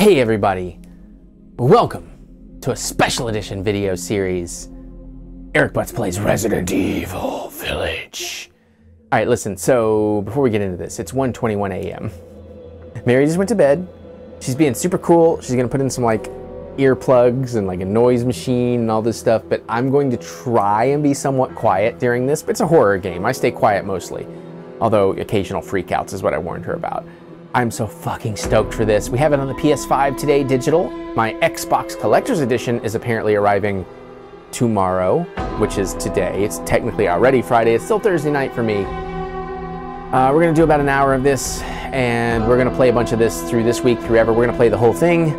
Hey everybody, welcome to a special edition video series. Eric Butts plays Resident Evil Village. All right, listen, so before we get into this, it's 1.21 a.m. Mary just went to bed. She's being super cool. She's gonna put in some like earplugs and like a noise machine and all this stuff, but I'm going to try and be somewhat quiet during this, but it's a horror game. I stay quiet mostly, although occasional freakouts is what I warned her about. I'm so fucking stoked for this. We have it on the PS5 today, digital. My Xbox Collector's Edition is apparently arriving tomorrow, which is today. It's technically already Friday. It's still Thursday night for me. Uh, we're gonna do about an hour of this, and we're gonna play a bunch of this through this week, through ever. We're gonna play the whole thing.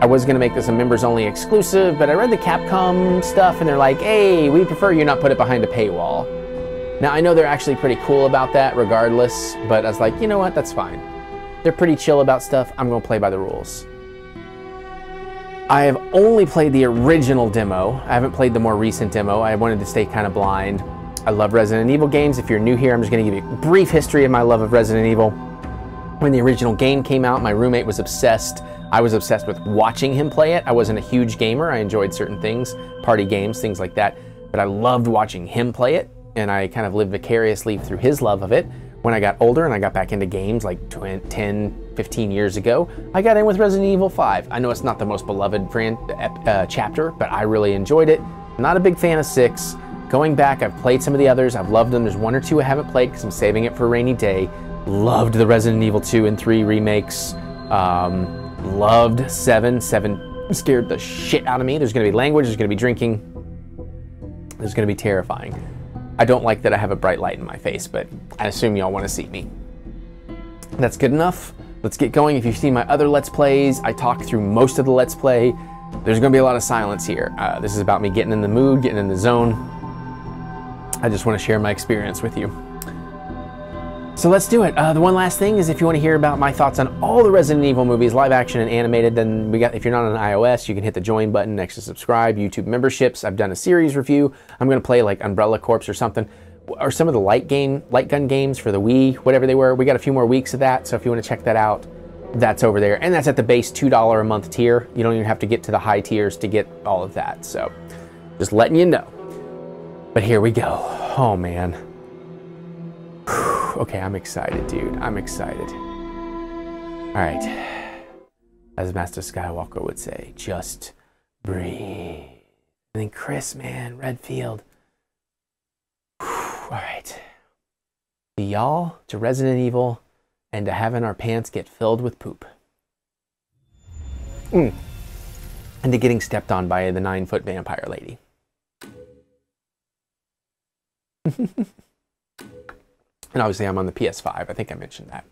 I was gonna make this a members only exclusive, but I read the Capcom stuff, and they're like, hey, we prefer you not put it behind a paywall. Now, I know they're actually pretty cool about that regardless, but I was like, you know what, that's fine. They're pretty chill about stuff. I'm to play by the rules. I have only played the original demo. I haven't played the more recent demo. I wanted to stay kind of blind. I love Resident Evil games. If you're new here, I'm just going to give you a brief history of my love of Resident Evil. When the original game came out, my roommate was obsessed. I was obsessed with watching him play it. I wasn't a huge gamer. I enjoyed certain things, party games, things like that. But I loved watching him play it, and I kind of lived vicariously through his love of it. When I got older and I got back into games like 10, 15 years ago, I got in with Resident Evil 5. I know it's not the most beloved brand, uh, chapter, but I really enjoyed it. Not a big fan of 6. Going back, I've played some of the others. I've loved them. There's one or two I haven't played because I'm saving it for a rainy day. Loved the Resident Evil 2 and 3 remakes. Um, loved 7. 7 scared the shit out of me. There's going to be language, there's going to be drinking. There's going to be terrifying. I don't like that I have a bright light in my face, but I assume y'all want to see me. That's good enough. Let's get going. If you've seen my other Let's Plays, I talk through most of the Let's Play. There's going to be a lot of silence here. Uh, this is about me getting in the mood, getting in the zone. I just want to share my experience with you. So let's do it. Uh, the one last thing is if you want to hear about my thoughts on all the Resident Evil movies, live action and animated, then we got. If you're not on iOS, you can hit the join button next to subscribe. YouTube memberships. I've done a series review. I'm going to play like Umbrella Corps or something, or some of the light game, light gun games for the Wii, whatever they were. We got a few more weeks of that, so if you want to check that out, that's over there, and that's at the base two dollar a month tier. You don't even have to get to the high tiers to get all of that. So, just letting you know. But here we go. Oh man. Okay, I'm excited, dude. I'm excited. All right. As Master Skywalker would say, just breathe. And then Chris, man, Redfield. All right. To y'all, to Resident Evil, and to having our pants get filled with poop. Mm. And to getting stepped on by the nine foot vampire lady. And obviously I'm on the PS5. I think I mentioned that.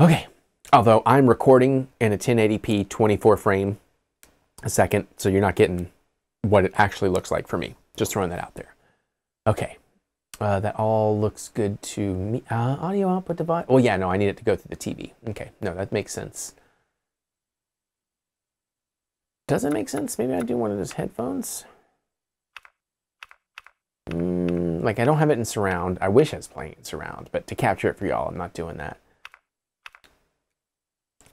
Okay. Although I'm recording in a 1080p 24 frame a second, so you're not getting what it actually looks like for me. Just throwing that out there. Okay. Uh, that all looks good to me. Uh, audio output device. Oh yeah, no, I need it to go through the TV. Okay, no, that makes sense. Does it make sense? Maybe I do one of those headphones. Mm, like I don't have it in surround. I wish I was playing in surround, but to capture it for y'all, I'm not doing that.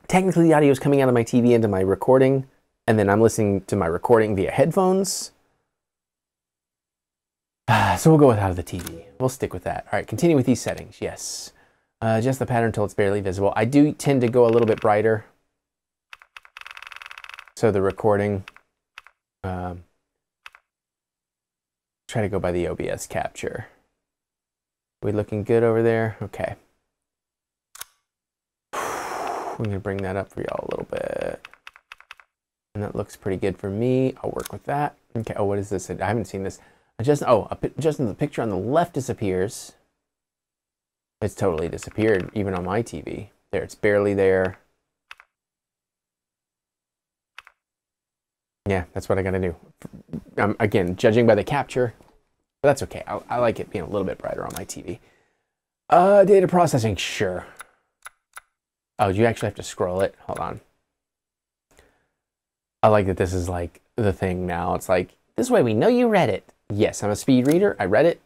Technically, the audio is coming out of my TV into my recording, and then I'm listening to my recording via headphones. so we'll go with out of the TV. We'll stick with that. All right, continue with these settings. Yes. Uh, adjust the pattern until it's barely visible. I do tend to go a little bit brighter. So the recording um, try to go by the OBS capture. We looking good over there? Okay. We're gonna bring that up for y'all a little bit. And that looks pretty good for me. I'll work with that. Okay, oh, what is this? I haven't seen this. Just, oh, just the picture on the left disappears. It's totally disappeared, even on my TV. There, it's barely there. Yeah, that's what I gotta do. Um, again, judging by the capture, but that's okay. I, I, like it being a little bit brighter on my TV. Uh, data processing, sure. Oh, you actually have to scroll it? Hold on. I like that this is like the thing now. It's like, this way we know you read it. Yes, I'm a speed reader. I read it.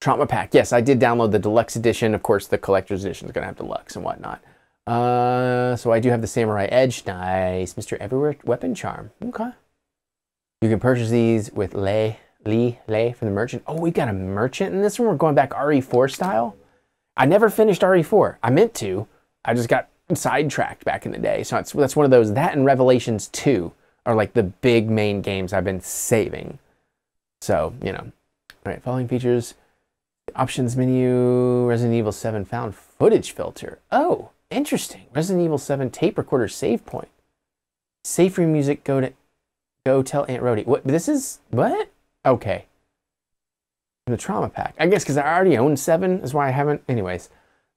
Trauma Pack. Yes, I did download the deluxe edition. Of course, the collector's edition is going to have deluxe and whatnot. Uh, so I do have the Samurai Edge. Nice. Mr. Everywhere Weapon Charm. Okay. You can purchase these with Lei, Lee, Lei from the merchant. Oh, we got a merchant in this one. We're going back RE4 style. I never finished RE4. I meant to. I just got sidetracked back in the day. So that's one of those. That and Revelations 2 are like the big main games I've been saving. So, you know. All right, following features. Options menu, Resident Evil 7 found footage filter. Oh, interesting. Resident Evil 7 tape recorder save point. Save free music, go to go tell Aunt Rhody. What this is what? Okay. The trauma pack. I guess because I already own seven is why I haven't. Anyways.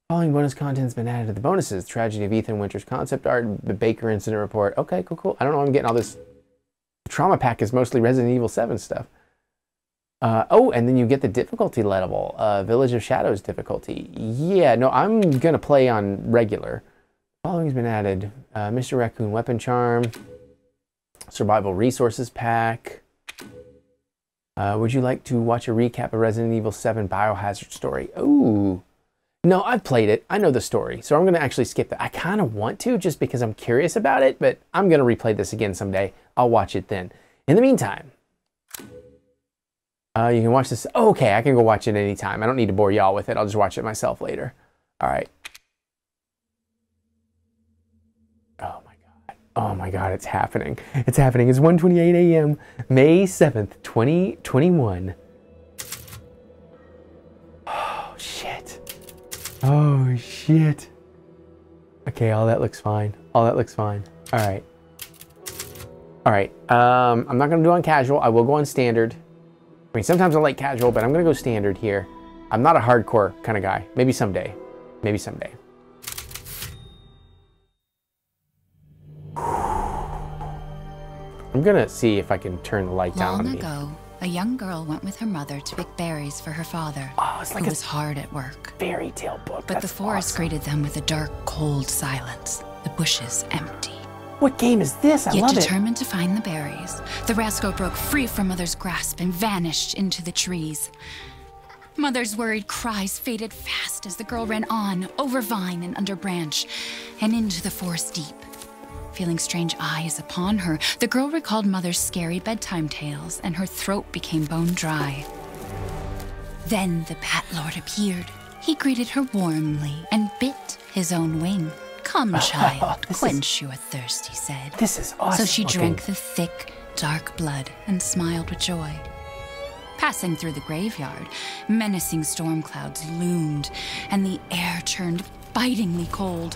Following bonus content has been added to the bonuses. Tragedy of Ethan Winter's concept art, the Baker incident report. Okay, cool, cool. I don't know I'm getting all this. The trauma pack is mostly Resident Evil 7 stuff. Uh, oh, and then you get the difficulty level, uh, Village of Shadows difficulty. Yeah, no, I'm going to play on regular. Following's been added. Uh, Mr. Raccoon Weapon Charm. Survival Resources Pack. Uh, would you like to watch a recap of Resident Evil 7 Biohazard story? Ooh. No, I've played it. I know the story. So I'm going to actually skip that. I kind of want to just because I'm curious about it, but I'm going to replay this again someday. I'll watch it then. In the meantime, uh, you can watch this. Oh, okay, I can go watch it anytime. I don't need to bore y'all with it. I'll just watch it myself later. All right. Oh. Oh my God, it's happening. It's happening. It's 1.28 a.m. May 7th, 2021. Oh, shit. Oh, shit. Okay, all that looks fine. All that looks fine. All right. All right. Um, I'm not to do on casual. I will go on standard. I mean, sometimes I like casual, but I'm to go standard here. I'm not a hardcore kind of guy. Maybe someday. Maybe someday. I'm going to see if I can turn the light Long down on ago. A young girl went with her mother to pick berries for her father, Oh, it's like who a was hard at work. fairy tale book. But the forest awesome. greeted them with a dark, cold silence, the bushes empty. What game is this? I Yet love it. determined to find the berries, the rascal broke free from Mother's grasp and vanished into the trees. Mother's worried cries faded fast as the girl ran on, over vine and under branch, and into the forest deep. Feeling strange eyes upon her, the girl recalled Mother's scary bedtime tales, and her throat became bone dry. Then the Bat Lord appeared. He greeted her warmly and bit his own wing. Come, child, This is- quench your thirst, he said. This is awesome. So she drank the thick, dark blood and smiled with joy. Passing through the graveyard, menacing storm clouds loomed, and the air turned bitingly cold.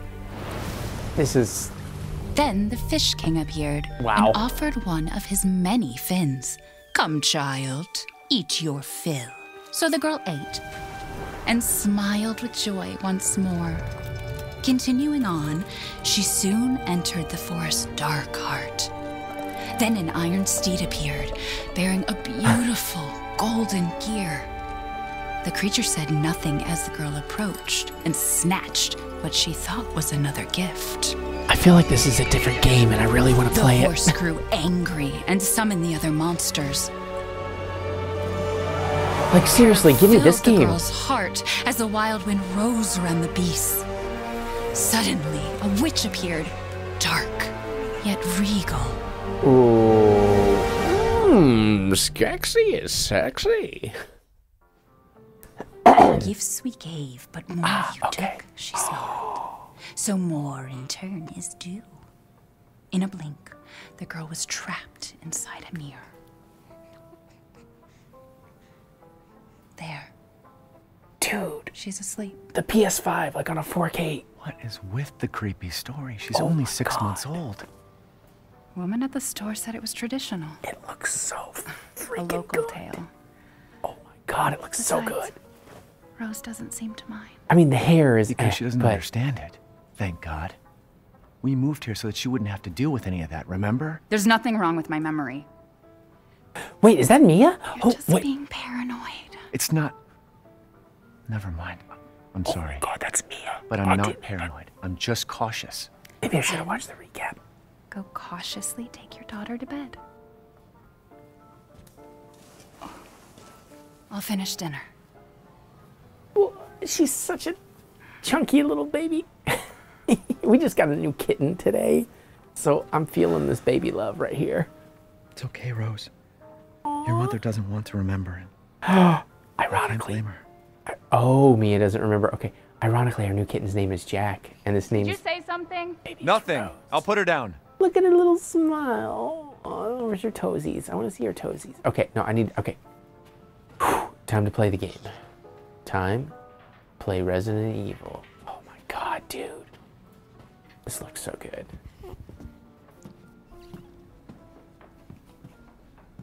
This is Then the Fish King appeared Wow. and offered one of his many fins. Come, child, eat your fill. So the girl ate and smiled with joy once more. Continuing on, she soon entered the forest's dark heart. Then an iron steed appeared, bearing a beautiful golden gear. The creature said nothing as the girl approached and snatched what she thought was another gift. I feel like this is a different game and I really want to The play horse it. grew angry and summoned the other monsters. Like seriously, give me this the game. girl's heart as the wild wind rose around the beasts. Suddenly, a witch appeared, dark yet regal. Ooh. Mmm, sexy is sexy. Gifts we gave, but more ah, you okay. took, she smiled. So more in turn is due. In a blink, the girl was trapped inside a mirror. There, Dude, she's asleep. the PS5, like on a 4K. What is with the creepy story? She's Oh only my six months old. Woman at the store said it was traditional. It looks so freaking A local good. tale. Oh my god, it looks so good. Rose doesn't seem to mind. I mean, the hair is Because eh, she doesn't but understand it. Thank God. We moved here so that she wouldn't have to deal with any of that, remember? There's nothing wrong with my memory. Wait, is that Mia? You're oh, just wait. being paranoid. It's not. Never mind. I'm sorry. God, that's Mia. But I'm I not did- paranoid. I'm just cautious. Maybe I should have watched the recap. Go cautiously take your daughter to bed. I'll finish dinner. Well, she's such a chunky little baby. we just got a new kitten today, so I'm feeling this baby love right here. It's okay, Rose. Your mother doesn't want to remember it. Can't Ironically, blame her. oh, Mia doesn't remember. Okay, ironically, our new kitten's name is Jack, and this name's Did you say something? Nothing. I'll put her down. Look at her little smile. Oh, where's your toesies? I want to see your toesies. Okay, no, I need. Okay. Whew, time to play the game. Time. Play Resident Evil. Oh my god, dude. This looks so good.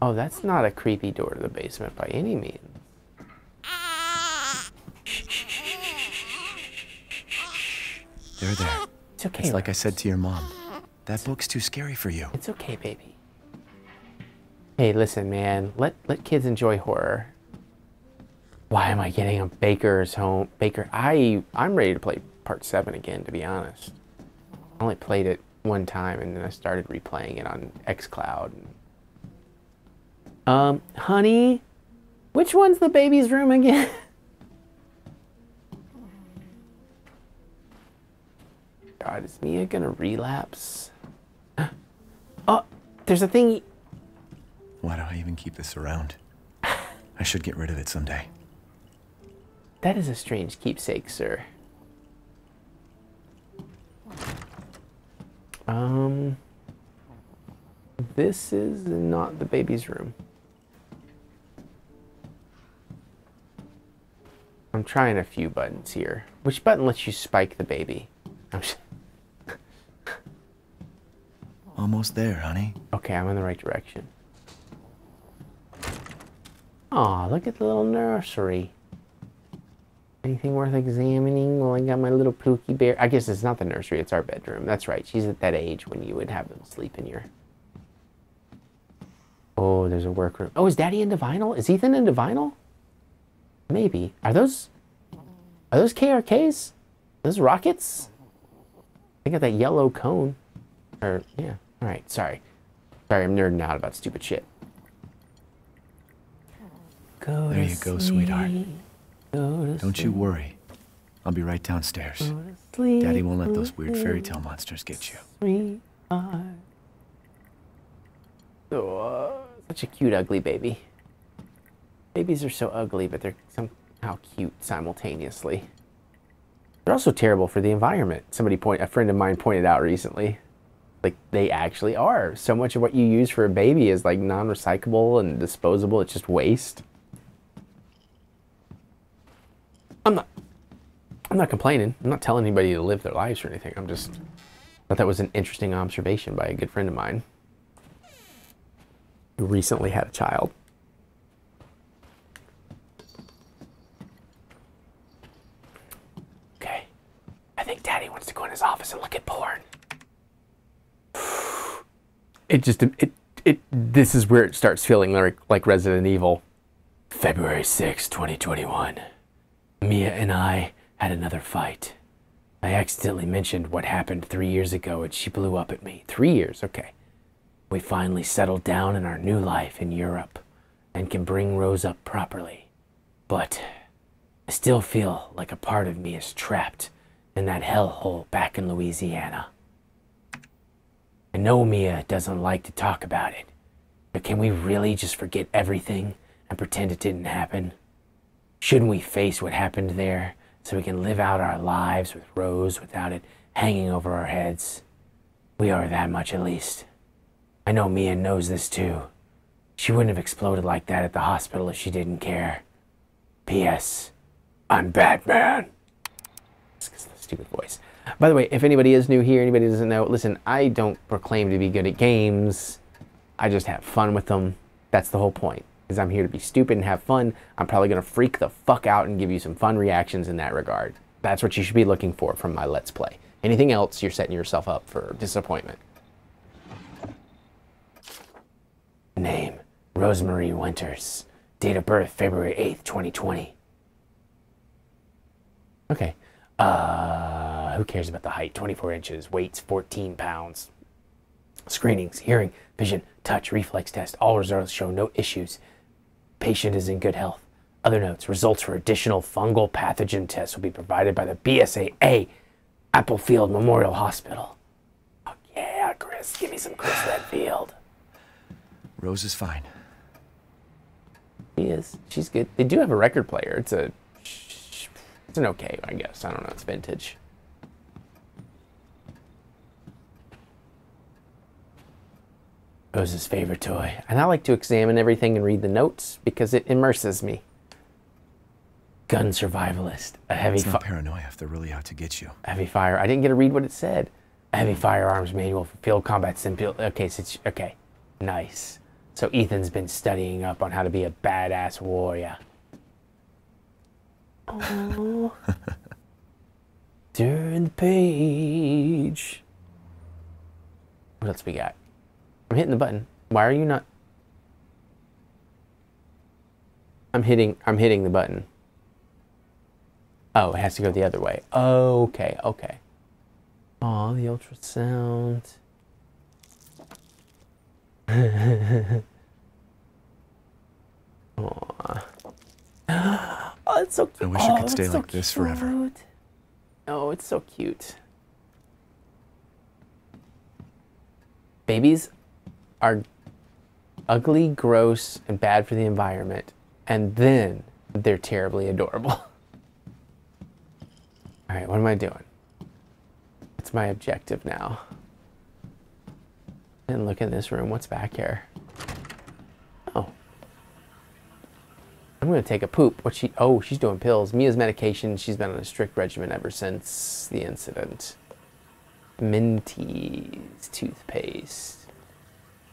Oh, that's not a creepy door to the basement by any means. They're there. It's okay. It's like I said to your mom. That book's too scary for you. It's okay, baby. Hey, listen, man. Let let kids enjoy horror. Why am I getting a Baker's home? Baker, I I'm ready to play part seven again. To be honest, I only played it one time, and then I started replaying it on XCloud. Um, honey, which one's the baby's room again? God, is Mia gonna relapse? Oh, there's a thing. Why do I even keep this around? I should get rid of it someday. That is a strange keepsake, sir. Um, this is not the baby's room. I'm trying a few buttons here. Which button lets you spike the baby? I'm Almost there, honey. okay, I'm in the right direction. Aw, look at the little nursery. Anything worth examining? Well, I got my little Pookie Bear. I guess it's not the nursery, it's our bedroom. That's right. She's at that age when you would have them sleep in your. Oh, there's a workroom. Oh, is Daddy into vinyl? Is Ethan into vinyl? Maybe. Are those. Are those KRKs? Those Rokits? They got that yellow cone. Or, yeah. Alright, sorry. Sorry, I'm nerding out about stupid shit. Go There you go, sweetheart. sleep, Go to Don't you worry. I'll be right downstairs. Sleep, Daddy won't let those weird fairy tale monsters get you. sweetheart. Oh, uh, such a cute, ugly baby. Babies are so ugly, but they're somehow cute simultaneously. They're also terrible for the environment. Somebody point, a friend of mine pointed out recently. Like they actually are. So much of what you use for a baby is like non-recyclable and disposable. It's just waste. I'm not. I'm not complaining. I'm not telling anybody to live their lives or anything. I'm just thought that was an interesting observation by a good friend of mine who recently had a child. Okay. I think Daddy wants to go in his office and look at porn. It just it it this is where it starts feeling like like Resident Evil. February sixth, 2021. Mia and I had another fight. I accidentally mentioned what happened three years ago and she blew up at me. Three years, okay. We finally settled down in our new life in Europe and can bring Rose up properly. But I still feel like a part of me is trapped in that hellhole back in Louisiana. I know Mia doesn't like to talk about it, but can we really just forget everything and pretend it didn't happen? Shouldn't we face what happened there so we can live out our lives with Rose without it hanging over our heads? We are that much at least. I know Mia knows this too. She wouldn't have exploded like that at the hospital if she didn't care. P.S. I'm Batman. Stupid voice. By the way, if anybody is new here, anybody doesn't know, listen, I don't proclaim to be good at games. I just have fun with them. That's the whole point. Is I'm here to be stupid and have fun. I'm probably gonna freak the fuck out and give you some fun reactions in that regard. That's what you should be looking for from my Let's Play. Anything else, you're setting yourself up for disappointment. Name Rosemary Winters. Date of birth February 8th, 2020. Okay. Uh, who cares about the height? 24 inches. Weights 14 pounds. Screenings, hearing, vision, touch, reflex test. All results show no issues. Patient is in good health. Other notes results for additional fungal pathogen tests will be provided by the BSAA Applefield Memorial Hospital. Oh, yeah, Chris. Give me some Chris Redfield. Rose is fine. She is. She's good. They do have a record player. It's a. It's an okay, I guess. I don't know. It's vintage. Rose's favorite toy. And I like to examine everything and read the notes because it immerses me. Gun survivalist. A heavy It's not paranoia if they're really out to get you. heavy fire. I didn't get to read what it said. A heavy hmm. firearms manual for field combat simple. Okay, so it's, okay, nice. So Ethan's been studying up on how to be a badass warrior. Oh. Turn the page. What else we got? I'm hitting the button. Why are you not? I'm hitting. I'm hitting the button. Oh, it has to go the other way. Okay, okay. Oh, the ultrasound. Aw. Oh, it's so cute. I wish it oh, could stay so like this forever. cute. Oh, it's so cute. Babies are ugly, gross, and bad for the environment, and then they're terribly adorable. All right, what am I doing? What's my objective now? And look in this room. What's back here? Oh. I'm gonna take a poop. What she? Oh, she's doing pills. Mia's medication. She's been on a strict regimen ever since the incident. Minty's toothpaste.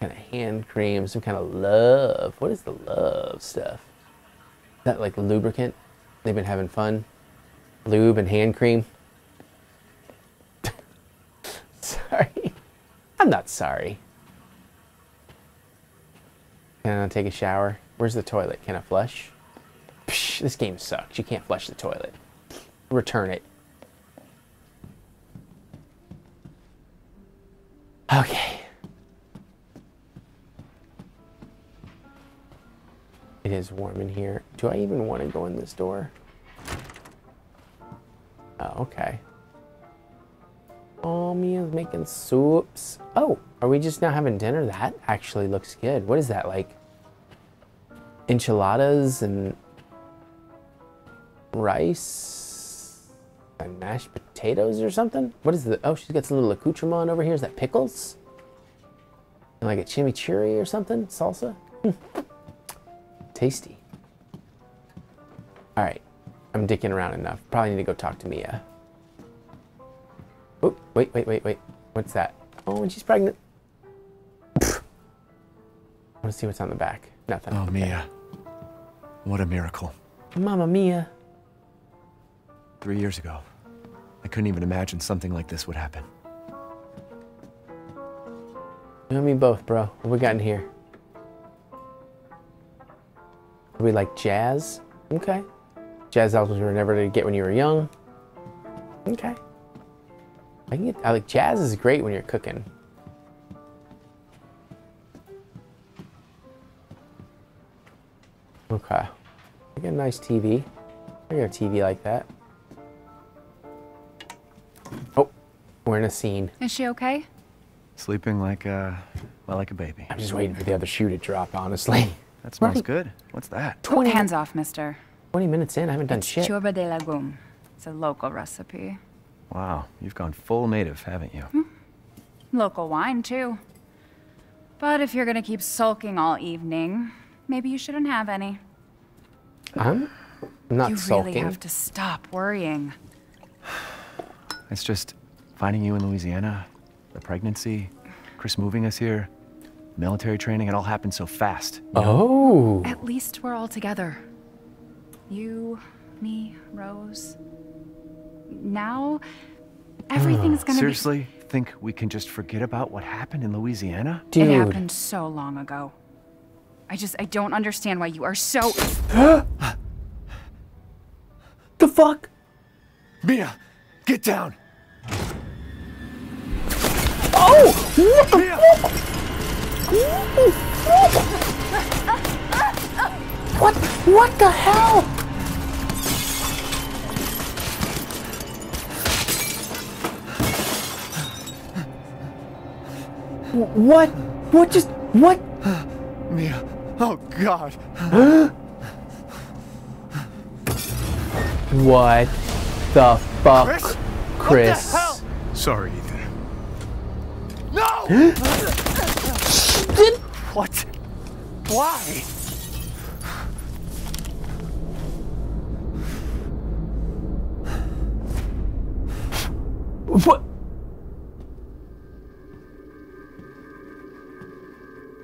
Kind of hand cream. Some kind of love. What is the love stuff? Is that like lubricant? They've been having fun. Lube and hand cream. sorry. I'm not sorry. Can I take a shower? Where's the toilet? Can I flush? Psh, this game sucks. You can't flush the toilet. Return it. Okay. It is warm in here. Do I even want to go in this door? Oh, okay. Oh, Mia's making soups. Oh, are we just now having dinner? That actually looks good. What is that, like? Enchiladas and rice and mashed potatoes or something? What is the, oh, she's got some little accoutrement over here. Is that pickles? And like a chimichurri or something? Salsa? Tasty. All right, I'm dicking around enough. Probably need to go talk to Mia. Oh, wait, wait, wait, wait. What's that? Oh, and she's pregnant. I want to see what's on the back. Nothing. Oh, Okay. Mia. What a miracle. Mama Mia. Three years ago, I couldn't even imagine something like this would happen. You and me both, bro. What we got in here? We like jazz? Okay. Jazz albums you were never to get when you were young. Okay. I can get, I like jazz is great when you're cooking. Okay. I got a nice TV. I got a TV like that. Oh, we're in a scene. Is she okay? Sleeping like a, well, like a baby. I'm just waiting for the other shoe to drop, honestly. That smells Right. good. What's that? 20, Hands off, mister. 20 minutes in, I haven't done shit. Ciorbă de legume. It's a local recipe. Wow, you've gone full native, haven't you? Hmm. Local wine, too. But if you're gonna keep sulking all evening, maybe you shouldn't have any. I'm not you sulking. really have to stop worrying. It's just finding you in Louisiana, the pregnancy, Chris moving us here, military training, it all happened so fast. you know? Oh, At least we're all together. You, me, Rose. Now, Everything's gonna be. Uh, seriously? Think we can just forget about what happened in Louisiana? be. It happened so long ago. I just, I don't understand why you are so. The fuck? Mia, get down! Oh! What the Mia! What? What the hell? What? What just? What? Mia, oh god. What the fuck, Chris? Chris? What the hell? Sorry, Ethan. No! What? Why? What?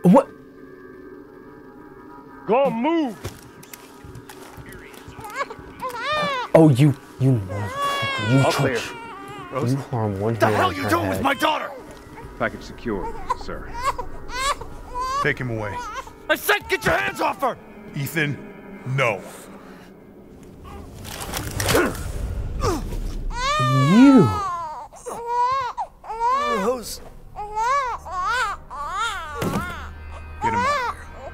What? Go on, move! Oh, you, you, you All touch, clear. you harm one What the hell you her doing with my daughter? Package secure, sir. Take him away. I said get your hands off her! Ethan, no. You. Rose. Get him out of here.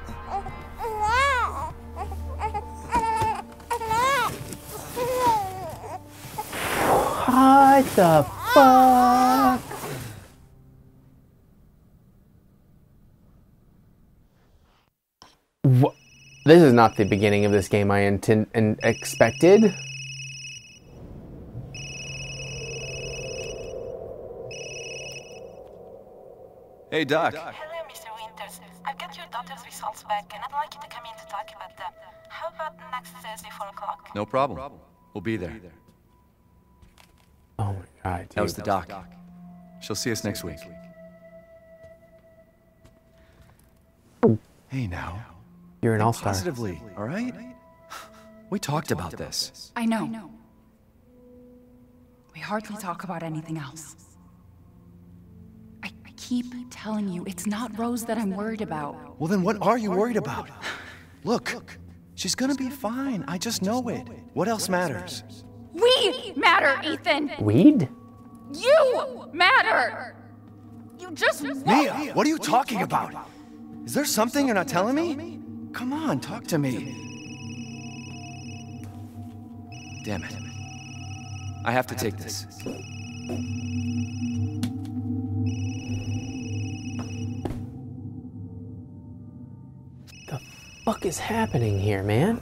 What the fuck? This is not the beginning of this game I intend and expected. Hey, Doc. Hello, Mr. Winters. I've got your daughter's results back, and I'd like you to come in to talk about them. How about next Thursday, 4 o'clock? No problem. We'll be there. Oh my god, dude. That was the doc. She'll see us next week. Hey, now. You're an all-star. Positively, all right? We talked about this. I know. We hardly talk about anything else. I, I keep telling you, it's not Rose that I'm worried about. Well, then what are you worried about? Look, she's gonna be fine. I just know it. What else matters? We matter, Ethan! Weed? You matter! You just Mia, what are you talking about? Is there something you're not telling me? Come on, talk to me. Damn it. I have to take this. The fuck is happening here, man?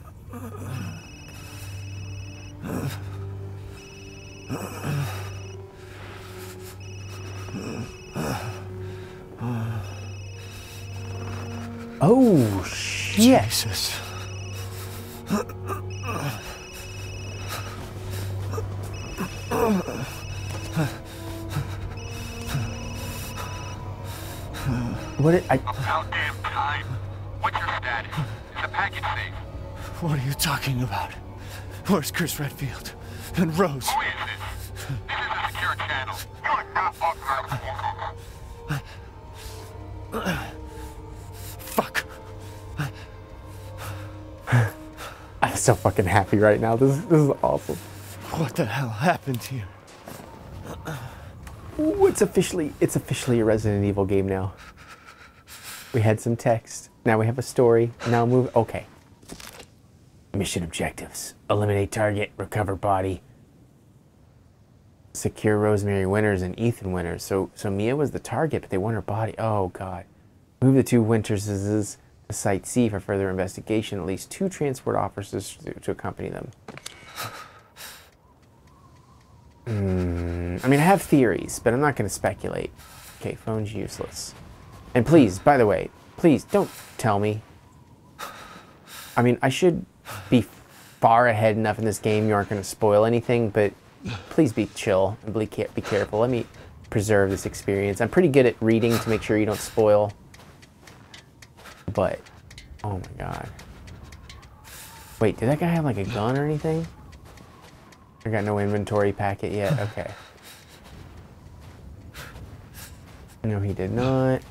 Oh shit! Jesus. What did I? About damn time. What's your status? Is the package safe? What are you talking about? Where's Chris Redfield? And Rose? So fucking happy right now. This this is awesome. What the hell happened here? Ooh, it's officially it's officially a Resident Evil game now. We had some text. Now we have a story. Now move. Okay. Mission objectives: eliminate target, recover body, secure Rosemary Winters and Ethan Winters. So so Mia was the target, but they want her body. Oh god. Move the two Winterses Site C for further investigation. At least two transport officers to, to accompany them. Hmm, I mean, I have theories, but I'm not going to speculate. Okay, phone's useless. And please, by the way, please don't tell me. I mean, I should be far ahead enough in this game you aren't going to spoil anything, but please be chill and be careful. Let me preserve this experience. I'm pretty good at reading to make sure you don't spoil. But, oh my god. Wait, did that guy have like a gun or anything? I got no inventory packet yet. Okay. No, he did not.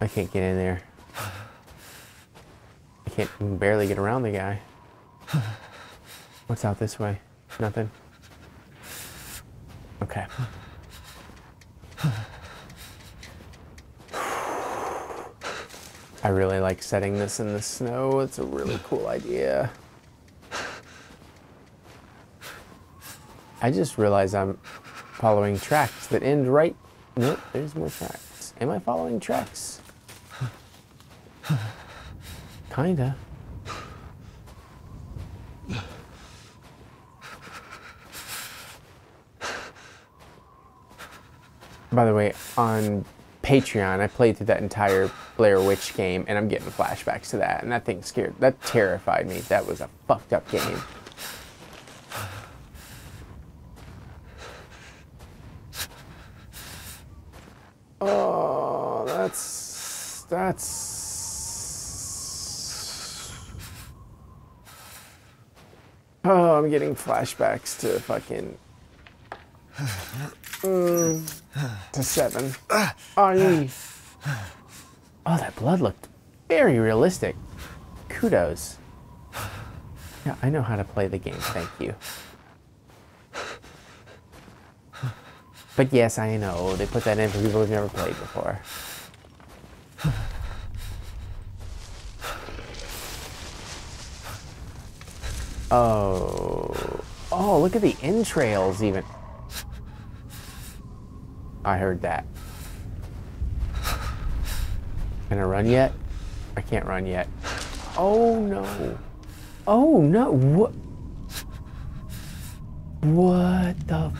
I can't get in there. I can't barely get around the guy. What's out this way? Nothing. Okay. I really like setting this in the snow. It's a really cool idea. I just realized I'm following tracks that end right. Nope, there's more tracks. Am I following tracks? Kinda. By the way, on Patreon, I played through that entire Blair Witch game, and I'm getting flashbacks to that, and that thing scared, that terrified me. That was a fucked up game. Oh, that's that's. Oh, I'm getting flashbacks to fucking. Mm, to seven. Oh, that blood looked very realistic. Kudos. Yeah, I know how to play the game. Thank you. But yes, I know. They put that in for people who've never played before. Oh. Oh, look at the entrails even. I heard that. Can I run yet? I can't run yet. Oh no. Oh no. What? What the?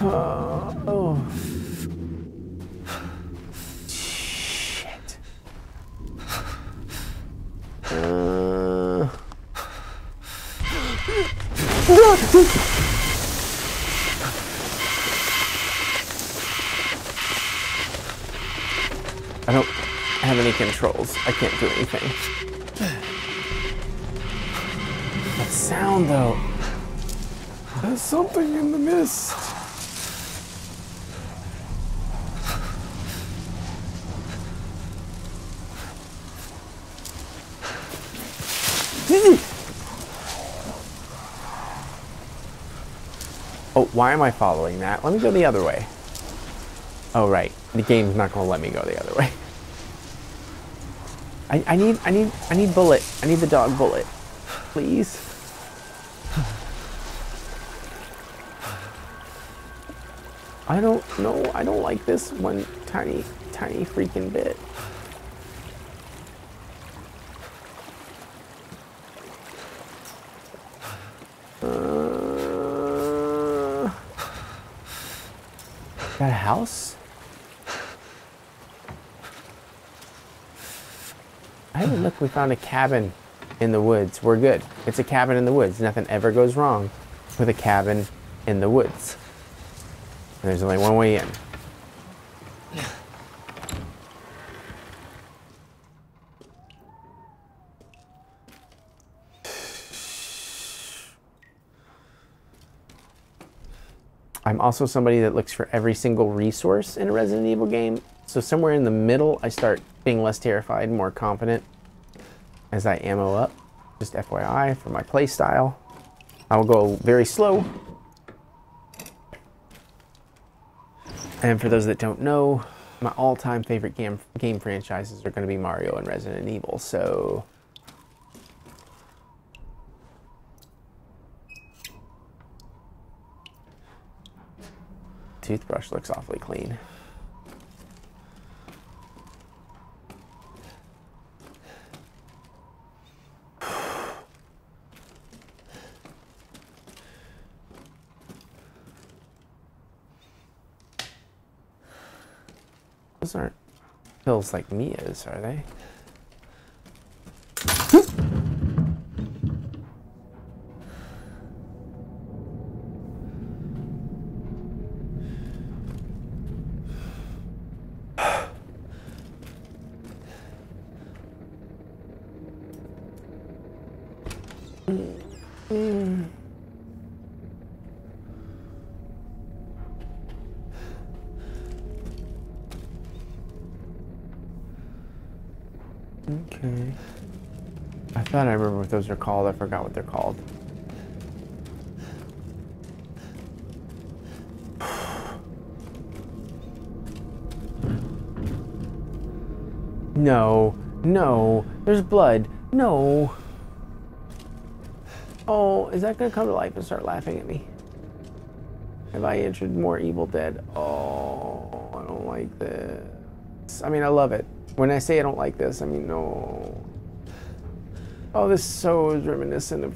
Uh, oh. Shit. Uh. I don't controls. I can't do anything. That sound though. There's something in the mist. Hmm. Oh, why am I following that? Let me go the other way. Oh, right. The game's not gonna let me go the other way. I, I need, I need, I need bullet. I need the dog bullet. Please. I don't know. I don't like this one tiny, tiny freaking bit. Uh, got a house? Look, we found a cabin in the woods. We're good. It's a cabin in the woods. Nothing ever goes wrong with a cabin in the woods. And there's only one way in. I'm also somebody that looks for every single resource in a Resident Evil game. So somewhere in the middle, I start being less terrified more confident as I ammo up. Just FYI for my playstyle. I will go very slow. And for those that don't know, my all-time favorite game, game franchises are going to be Mario and Resident Evil. So toothbrush looks awfully clean. Aren't pills like Mia's, are they? those are called. I forgot what they're called. No. No. There's blood. No. Oh, is that gonna come to life and start laughing at me? Have I entered more Evil Dead? Oh, I don't like this. I mean, I love it. When I say I don't like this, I mean, no. Oh, this so is reminiscent of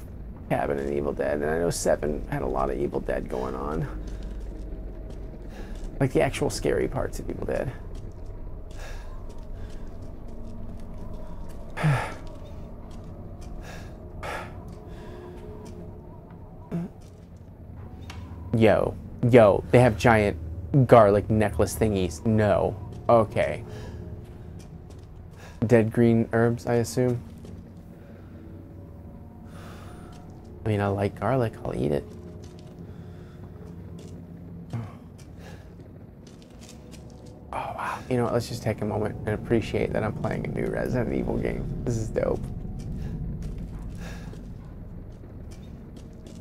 Cabin and Evil Dead. And I know 7 had a lot of Evil Dead going on. Like the actual scary parts of Evil Dead. Yo, yo, they have giant garlic necklace thingies. No. Okay. Dead green herbs, I assume. I mean, I like garlic. I'll eat it. Oh, wow. You know what? Let's just take a moment and appreciate that I'm playing a new Resident Evil game. This is dope.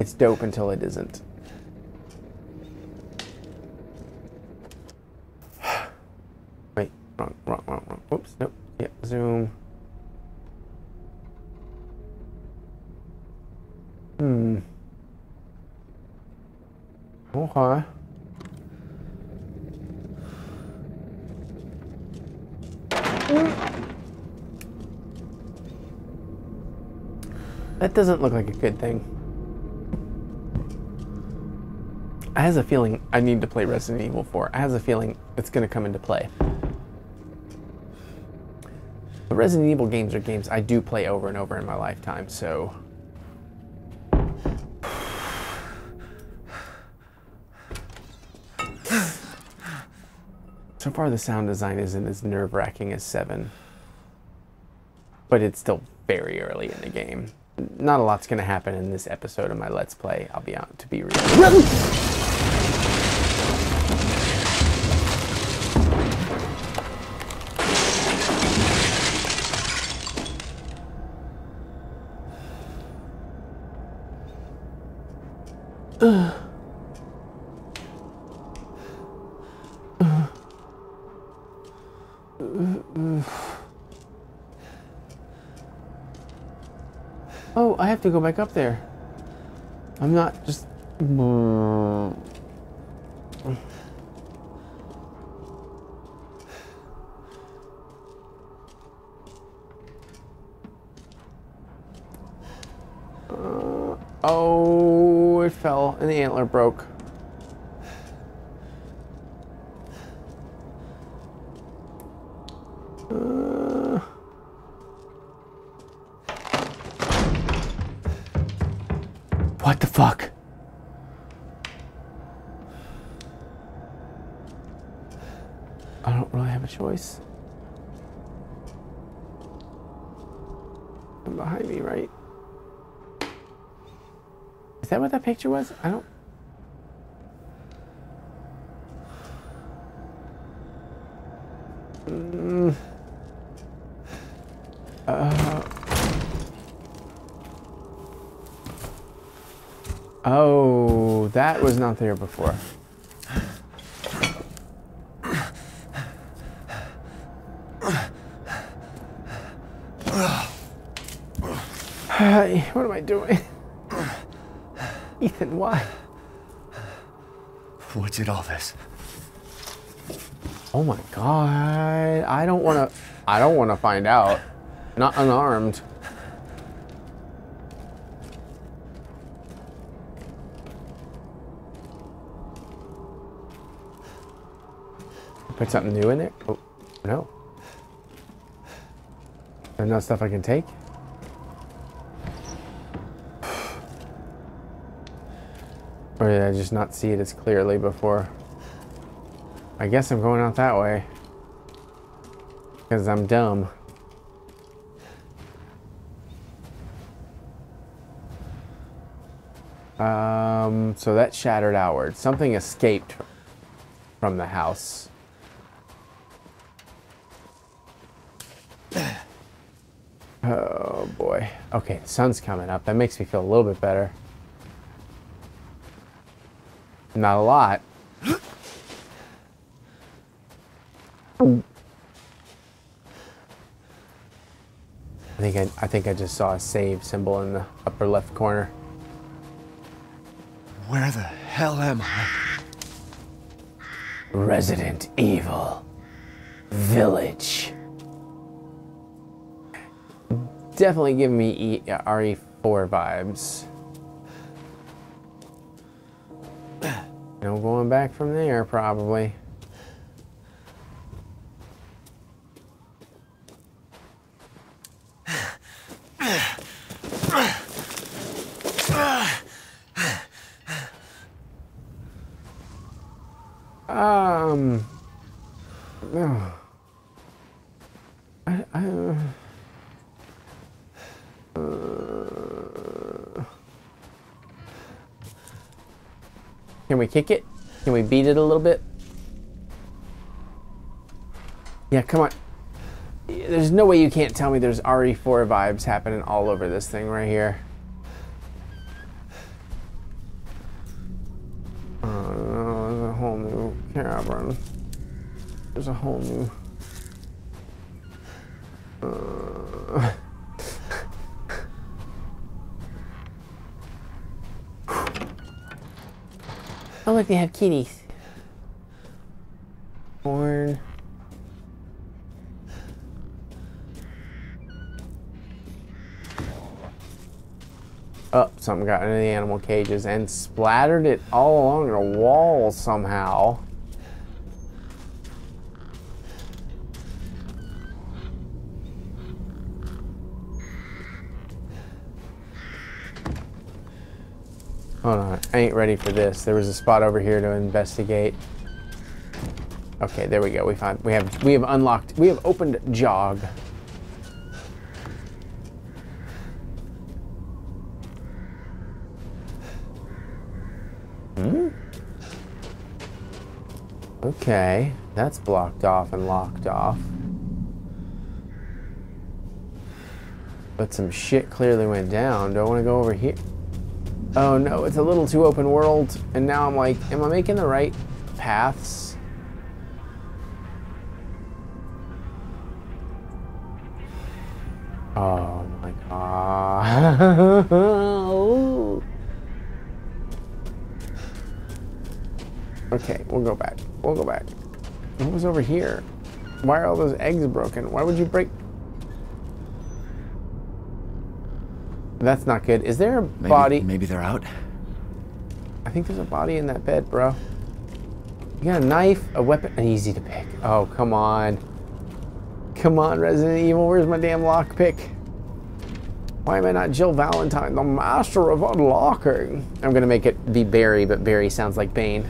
It's dope until it isn't. Wait, wrong, wrong, wrong, wrong. Oops, nope. Yep, zoom. Hmm. Okay. That doesn't look like a good thing. I has a feeling I need to play Resident Evil 4. I has a feeling it's going to come into play. But Resident Evil games are games I do play over and over in my lifetime, so So far, the sound design isn't as nerve wracking as 7, but it's still very early in the game. Not a lot's going to happen in this episode of my Let's Play, I'll be out to be real. To go back up there. I'm not just. Uh, oh, it fell and the antler broke. Picture was? I don't. Mm. Uh. Oh, that was not there before. What am I doing? Ethan, why? What did all this? Oh my god. I don't want to I don't want to find out. Not unarmed. Put something new in there? Oh, no. There's not stuff I can take? Or did I just not see it as clearly before? I guess I'm going out that way. Because I'm dumb. Um, so that shattered outward. Something escaped from the house. Oh boy. Okay, the sun's coming up. That makes me feel a little bit better. Not a lot. I think I, I think I just saw a save symbol in the upper left corner. Where the hell am I? Resident Evil Village. Definitely giving me e, RE4 vibes. Back from there, probably. Um. No. I. I uh, can we kick it? Can we beat it a little bit? Yeah, come on. There's no way you can't tell me there's RE4 vibes happening all over this thing right here. Look, they have kitties. Corn. Oh, something got into the animal cages and splattered it all along the wall somehow. Hold on, I ain't ready for this. There was a spot over here to investigate. Okay, there we go. We found we have we have unlocked we have opened jog. Hmm? Okay, that's blocked off and locked off. But some shit clearly went down. Do I want to go over here? Oh no, it's a little too open world. And now I'm like, am I making the right paths? Oh my god. okay, we'll go back. We'll go back. What was over here? Why are all those eggs broken? Why would you break? That's not good. Is there a Maybe, body? Maybe they're out. I think there's a body in that bed, bro. You got a knife, a weapon, and easy to pick. Oh, come on. Come on, Resident Evil. Where's my damn lockpick? Why am I not Jill Valentine, the master of unlocking? I'm gonna make it be Barry, but Barry sounds like Bane.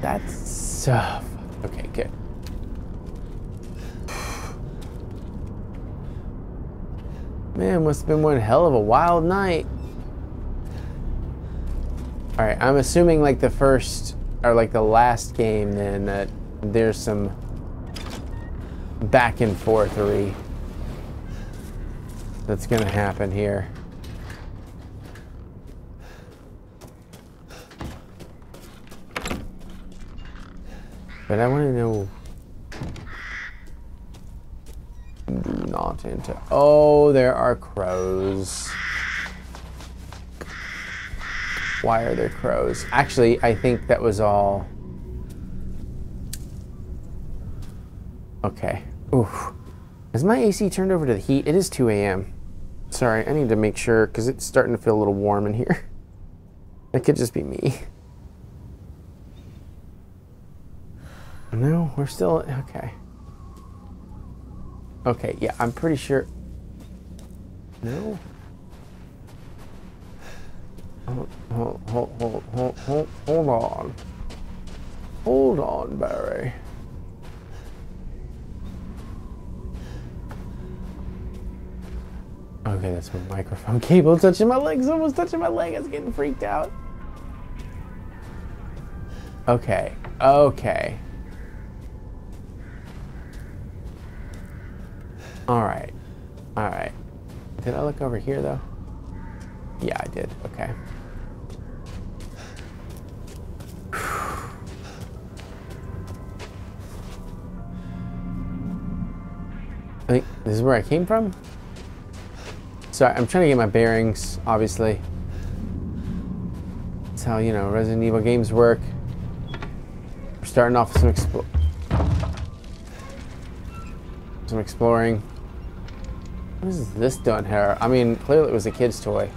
That's uh, okay. Good. Man, must have been one hell of a wild night. All right, I'm assuming like the first or like the last game, then that there's some back and forthery that's gonna happen here. But I want to know. Not. Oh, there are crows. Why are there crows? Actually, I think that was all. Okay. Oof. Is my AC turned over to the heat? It is 2 a.m. Sorry, I need to make sure because it's starting to feel a little warm in here. It could just be me. No, we're still okay. Okay, yeah, I'm pretty sure. No. Hold, hold, hold, hold, hold, hold, on. Hold on, Barry. Okay, that's my microphone cable touching my leg. Someone's touching my leg. I was getting freaked out. Okay, okay. All right. All right. Did I look over here though? Yeah, I did. Okay. I think this is where I came from. Sorry, I'm trying to get my bearings, obviously. That's how, you know, Resident Evil games work. We're starting off with some some exploring. What is this done here? I mean, clearly it was a kid's toy.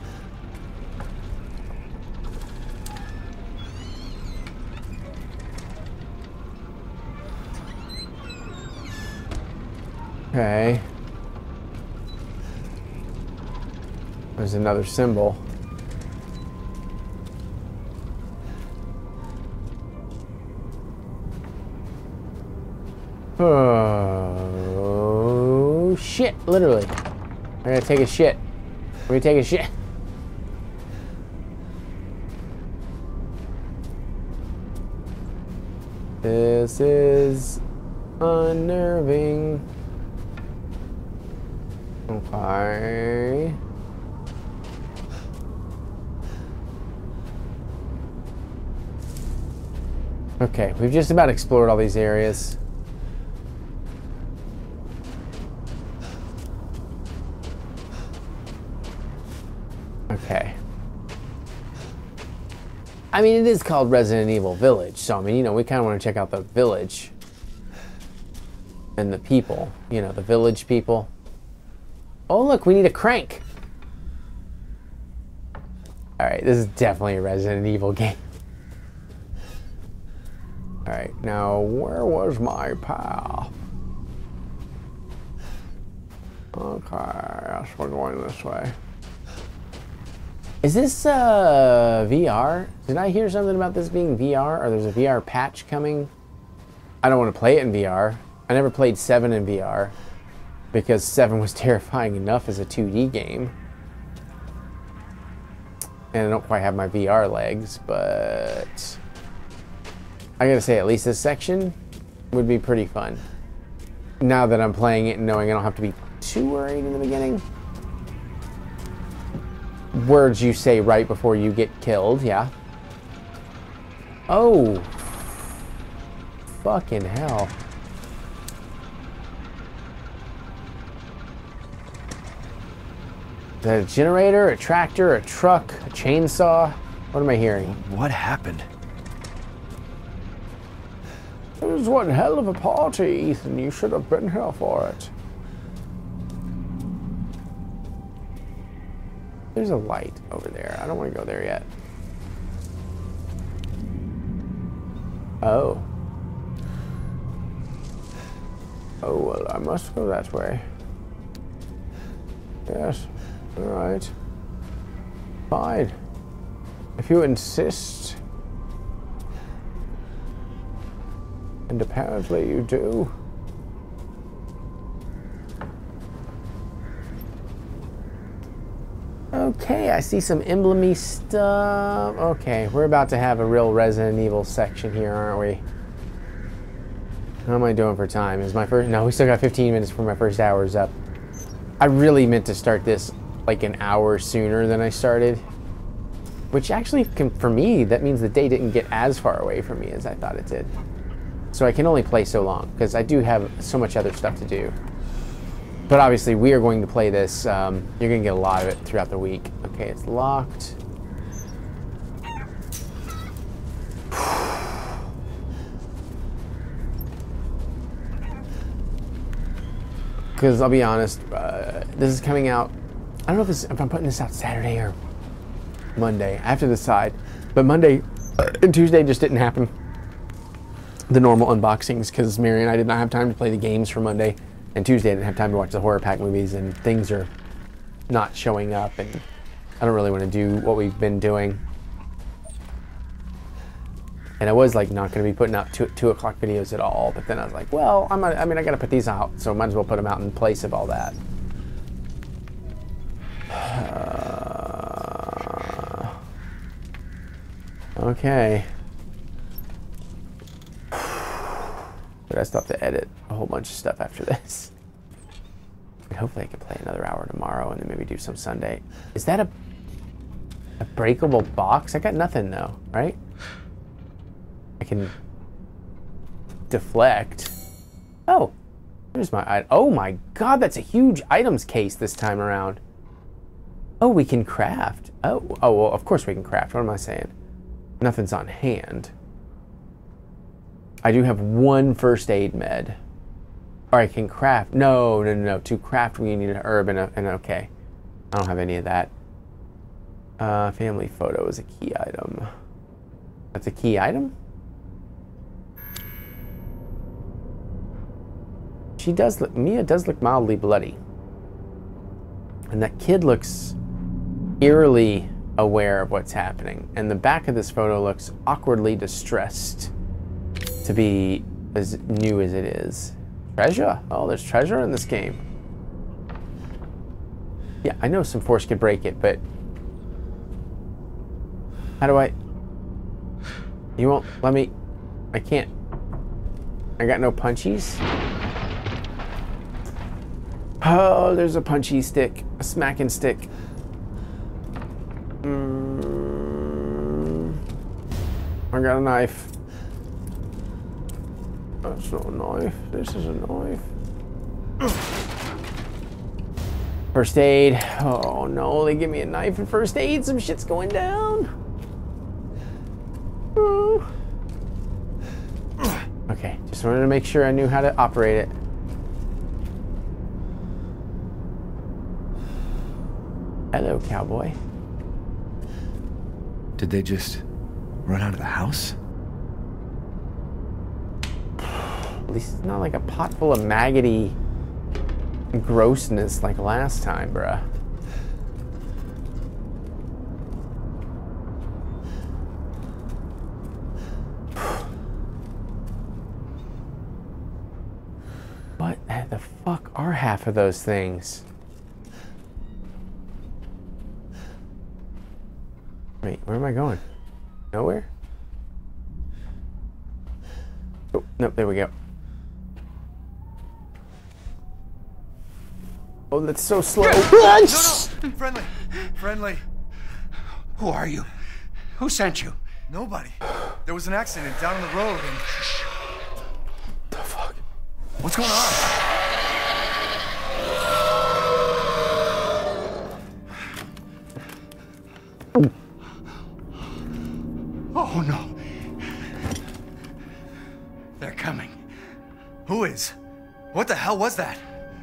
Okay. There's another symbol. Oh shit! Literally, I gonna take a shit. We're gonna take a shit. This is unnerving. Okay. Okay, we've just about explored all these areas. I mean, it is called Resident Evil Village, so I mean, you know, we kind of want to check out the village and the people, you know, the village people. Oh, look, we need a crank. All right, this is definitely a Resident Evil game. All right, now where was my pal? Okay, yes, we're going this way. Is this uh, VR? Did I hear something about this being VR, or there's a VR patch coming? I don't want to play it in VR. I never played 7 in VR because 7 was terrifying enough as a 2D game. And I don't quite have my VR legs, but I gotta say, at least this section would be pretty fun. Now that I'm playing it and knowing I don't have to be too worried in the beginning. Words you say right before you get killed, yeah. Oh. Fucking hell. Is that a generator, a tractor, a truck, a chainsaw? What am I hearing? What happened? It was one hell of a party, Ethan. You should have been here for it. There's a light over there. I don't want to go there yet. Oh. Oh, well, I must go that way. Yes. All right. Fine. If you insist. And apparently you do. Okay, I see some emblemy stuff. Okay, we're about to have a real Resident Evil section here, aren't we? How am I doing for time? Is my first? No, we still got 15 minutes before my first hour is up. I really meant to start this like an hour sooner than I started. Which actually, can, for me, that means the day didn't get as far away from me as I thought it did. So I can only play so long, because I do have so much other stuff to do. But obviously, we are going to play this. Um, you're going to get a lot of it throughout the week. Okay, it's locked. Because I'll be honest, uh, this is coming out. I don't know if, it's, if I'm putting this out Saturday or Monday. I have to decide. But Monday and Tuesday just didn't happen. The normal unboxings because Mary and I did not have time to play the games for Monday. And Tuesday I didn't have time to watch the horror pack movies and things are not showing up and I don't really want to do what we've been doing. And I was like not going to be putting out two, two o'clock videos at all, but then I was like, well, I'm mean, I got to put these out, so might as well put them out in place of all that. Uh, okay. But I still have to edit a whole bunch of stuff after this. Hopefully I can play another hour tomorrow and then maybe do some Sunday. Is that a a breakable box? I got nothing though, right? I can deflect. Oh, there's my. Oh my god, that's a huge items case this time around. Oh, we can craft. Oh, oh well, of course we can craft. What am I saying? Nothing's on hand. I do have one first aid med. Or I can craft. No, no, no, no. To craft, we need an herb and a, and okay. I don't have any of that. Uh, family photo is a key item. That's a key item? She does look, Mia does look mildly bloody. And that kid looks eerily aware of what's happening. And the back of this photo looks awkwardly distressed to be as new as it is. Treasure? Oh, there's treasure in this game. Yeah, I know some force could break it, but how do I? You won't let me. I can't. I got no punchies. Oh, there's a punchy stick, a smacking stick. Mm, I got a knife. That's not a knife. This is a knife. First aid. Oh no, they give me a knife and first aid. Some shit's going down. Okay, just wanted to make sure I knew how to operate it. Hello, cowboy. Did they just run out of the house? At least it's not like a pot full of maggoty grossness like last time, bruh. What eh, the fuck are half of those things? Wait, where am I going? Nowhere? Oh, nope, there we go. Oh, that's so slow. Friendly. Friendly. Who are you? Who sent you? Nobody. There was an accident down the road and. the fuck? What's going on? Oh no. They're coming. Who is? What the hell was that?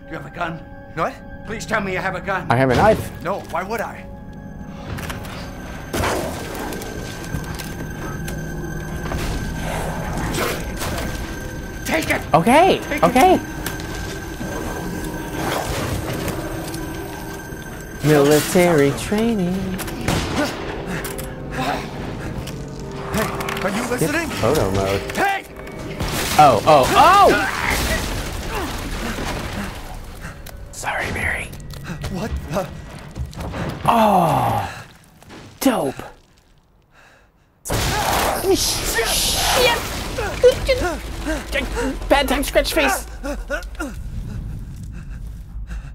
Do you have a gun? What? Please tell me you have a gun. I have a knife. No, why would I? Take it! Okay, okay. Military training. Hey, are you listening? Photo mode. Hey! Oh, oh, oh! What the? Oh, Dope. Shit! Bad time, scratch face.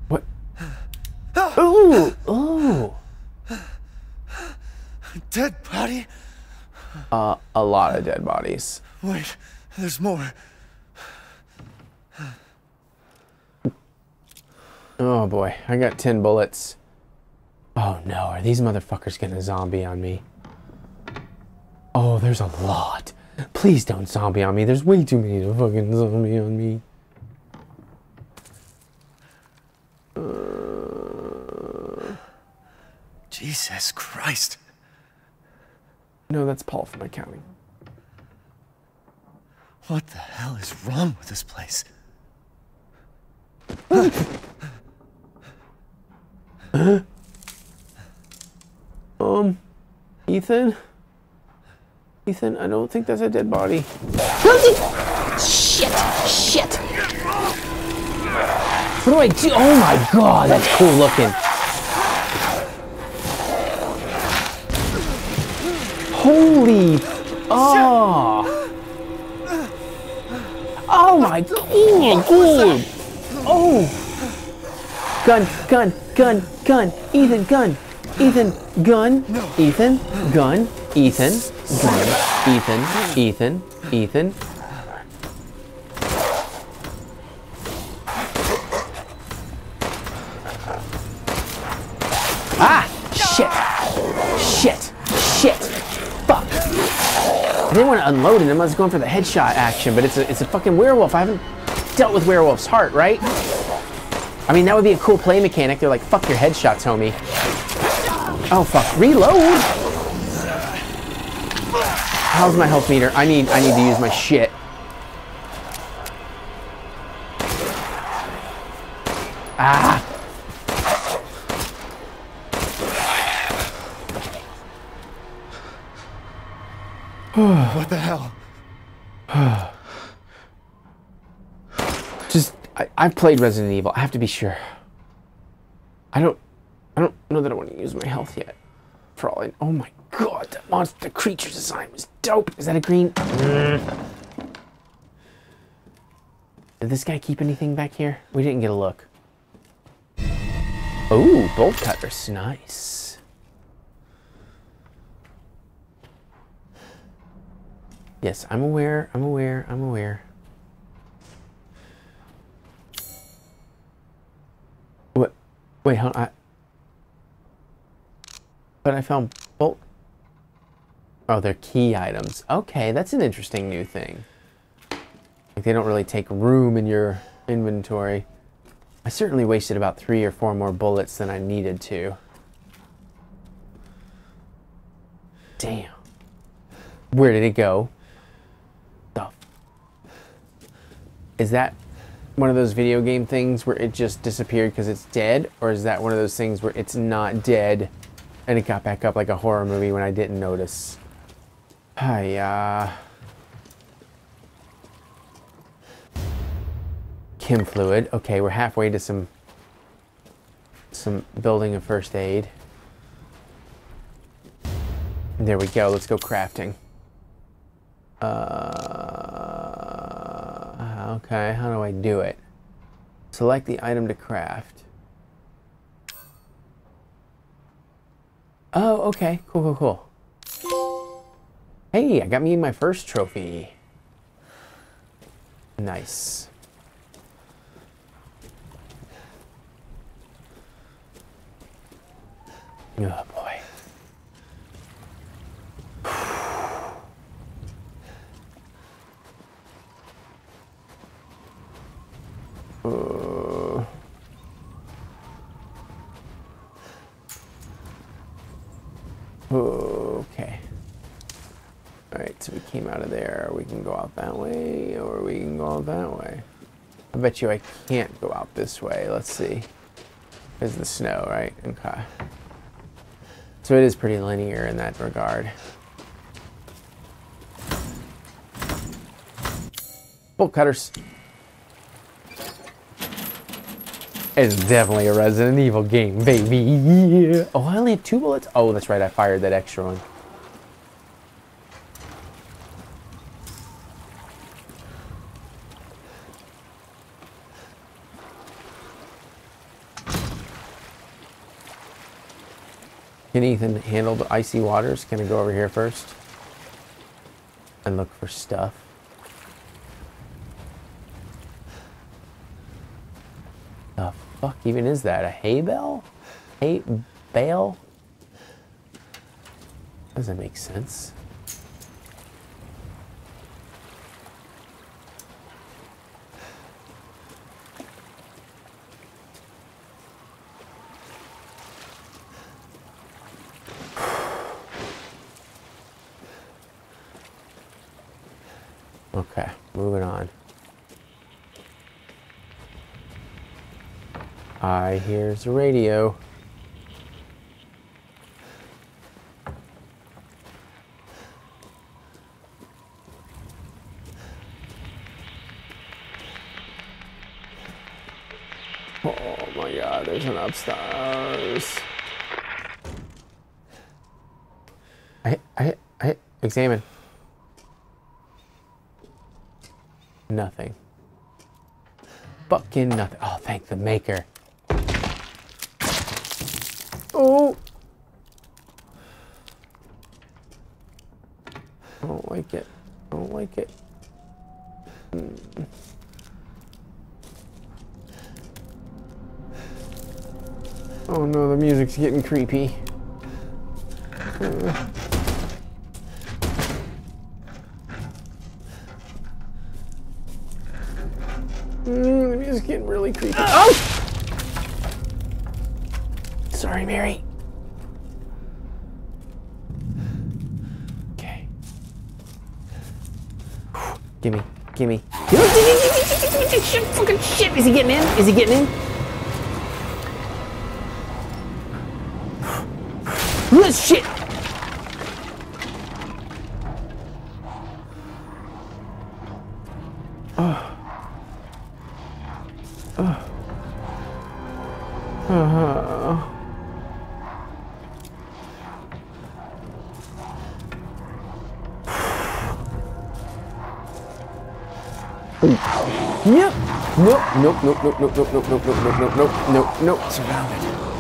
What? Ooh, ooh. Dead body? Uh, a lot of dead bodies. Wait, there's more. Oh boy, I got 10 bullets. Oh no, are these motherfuckers gonna zombie on me? Oh, there's a lot. Please don't zombie on me. There's way too many to fucking zombie on me. Jesus Christ. No, that's Paul from accounting. What the hell is wrong with this place? Um, Ethan? Ethan, I don't think that's a dead body. Shit! Shit! What do I do? Oh my god, that's cool looking. Holy. Oh. Oh my god. Oh. gun, gun, gun, gun, Ethan, gun, Ethan, gun, Ethan, gun, Ethan, gun, Ethan, Ethan, Ethan. Ah! Shit! Shit! Shit! Fuck! I didn't want to unload him, I was going for the headshot action, but it's a, it's a fucking werewolf. I haven't dealt with werewolf's heart, right? I mean, that would be a cool play mechanic. They're like, fuck your headshots, homie. Oh, fuck. Reload? How's my health meter? I need, I need to use my shit. I, I've played Resident Evil. I have to be sure. I don't, I don't know that I want to use my health yet. For all I, oh my god, that monster creature design was dope. Is that a green? Mm. Did this guy keep anything back here? We didn't get a look. Oh, bolt cutters, nice. Yes, I'm aware, I'm aware, I'm aware. Wait, hold on. I, but I found bolt. Oh, they're key items. Okay, that's an interesting new thing. Like they don't really take room in your inventory. I certainly wasted about three or four more bullets than I needed to. Damn. Where did it go? The. Is that one of those video game things where it just disappeared because it's dead? Or is that one of those things where it's not dead and it got back up like a horror movie when I didn't notice? Hiya. Chem fluid. Okay, we're halfway to some some building of first aid. There we go. Let's go crafting. Uh, okay, how do I do it? Select the item to craft. Oh, okay. Cool, cool, cool. Hey, I got me my first trophy. Nice. Oh boy. Uh, okay. Alright, so we came out of there. We can go out that way, or we can go out that way. I bet you I can't go out this way. Let's see. There's the snow, right? Okay. So it is pretty linear in that regard. Bolt cutters. It's definitely a Resident Evil game, baby. Oh, I only have two bullets? Oh, that's right. I fired that extra one. Can Ethan handle the icy waters? Can I go over here first? And look for stuff. The fuck even is that? A hay bale? Hay bale? Doesn't make sense. Okay, moving on. I here's the radio. Oh my god, there's an upstairs. I I I examine. Nothing. Fucking nothing. Oh, thank the maker. Oh. I don't like it. I don't like it. Mm. Oh music's getting creepy. Uh. Mm, music's getting really creepy. Oh! Sorry, Mary. Okay. Gimme, gimme. Fucking shit. Is he getting in? Is he getting in? What shit? Oh. Yep. Nope. Nope. Nope. Nope. Nope. Nope. Nope. Nope. Nope. Nope. Nope. Nope. Nope. Nope. Surrounded.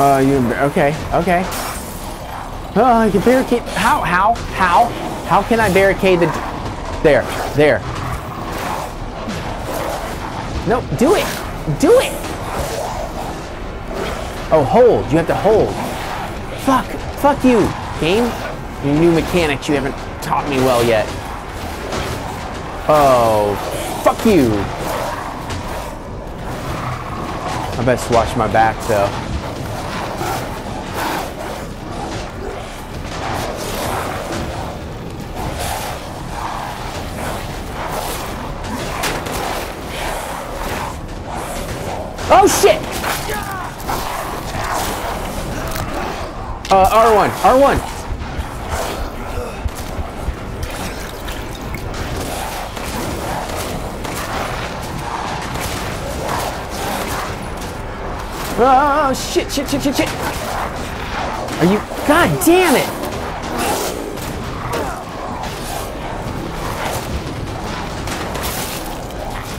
Uh, you okay? Okay. Oh, I can barricade. How? How? How? How can I barricade the? There. There. No, do it. Do it. Oh, hold. You have to hold. Fuck. Fuck you, game. Your new mechanics you haven't taught me well yet. Oh, fuck you. I best watch my back though. Oh shit! Uh, R1, R1. Oh shit, shit, shit, shit, shit. Are you, god damn it!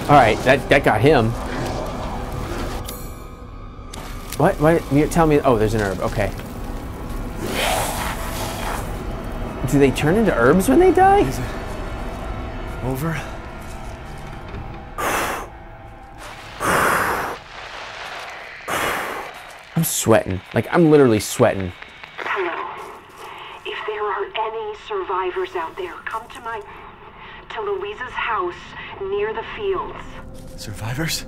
Alright, that, that got him. What? What? You tell me. Oh, there's an herb. Okay. Do they turn into herbs when they die? Is it over? I'm sweating. Like I'm literally sweating. Hello. If there are any survivors out there, come to my. to Luiza's house near the fields. Survivors?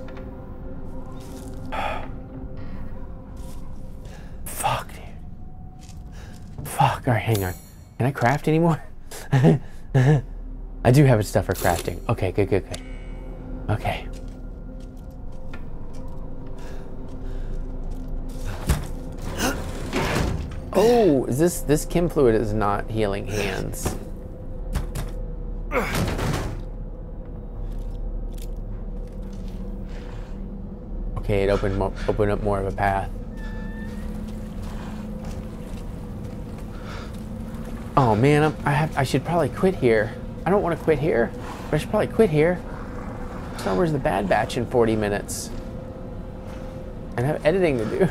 Dude. Fuck. All right, hang on. Can I craft anymore? I do have stuff for crafting. Okay, good, good, good. Okay. Oh, is this this chem fluid is not healing hands. Okay, it opened opened up more of a path. Oh man, I'm, I have I should probably quit here. I don't want to quit here, but I should probably quit here. Star Wars: The Bad Batch in 40 minutes, and I have editing to do.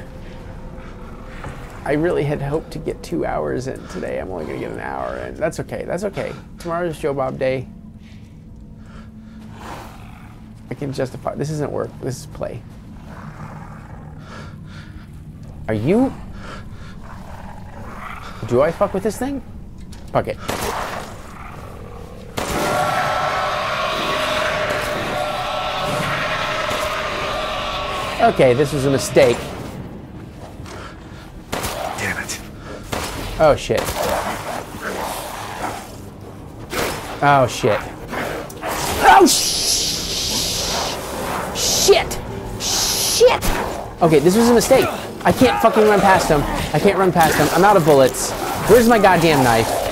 I really had hoped to get two hours in today. I'm only gonna get an hour, and that's okay. That's okay. Tomorrow's Joe Bob Day. I can justify. This isn't work. This is play. Are you? Do I fuck with this thing? Fuck it. Okay, this was a mistake. Damn it. Oh shit. Oh shit. Oh sh- shit. Shit. Okay, this was a mistake. I can't fucking run past him. I can't run past him. I'm out of bullets. Where's my goddamn knife?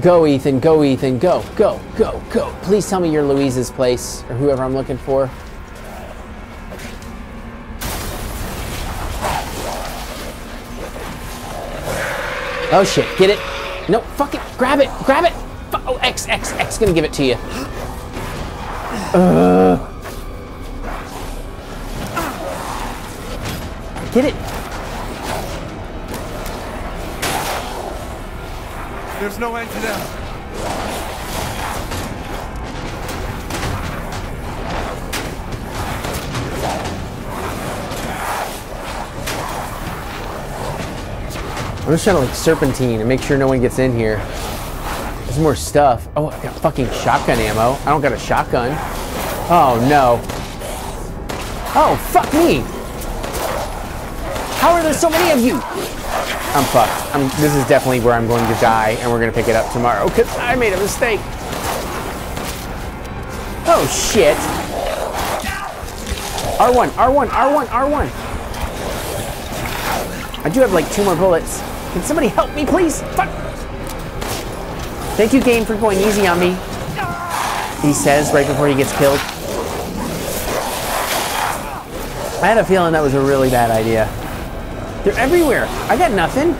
Go, Ethan. Go, Ethan. Go, go, go, go. Please tell me you're Louise's place or whoever I'm looking for. Oh shit, get it? No, fuck it. Grab it. Grab it. Oh, X, X, X gonna give it to you. Uh. Get it. There's no end to them. I'm just trying to like serpentine and make sure no one gets in here. There's more stuff. Oh, I got fucking shotgun ammo. I don't got a shotgun. Oh no. Oh, fuck me. How are there so many of you? I'm fucked. I'm, this is definitely where I'm going to die, and we're gonna pick it up tomorrow because I made a mistake. Oh shit. R1, R1, R1, R1. I do have like two more bullets. Can somebody help me, please? Fuck. Thank you, game, for going easy on me. He says right before he gets killed. I had a feeling that was a really bad idea. They're everywhere. I got nothing.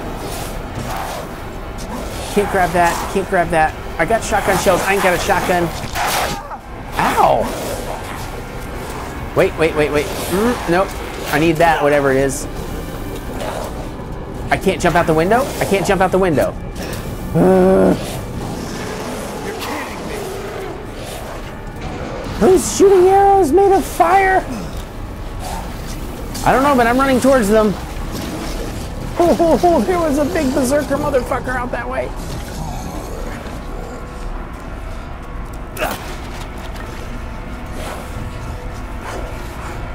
Can't grab that. Can't grab that. I got shotgun shells. I ain't got a shotgun. Ow. Wait, wait, wait, wait. Mm, nope. I need that, whatever it is. I can't jump out the window? I can't jump out the window. Uh, who's shooting arrows made of fire? I don't know, but I'm running towards them. Oh, there was a big berserker motherfucker out that way.